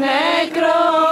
negro.